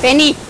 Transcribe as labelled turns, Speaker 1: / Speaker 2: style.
Speaker 1: Penny,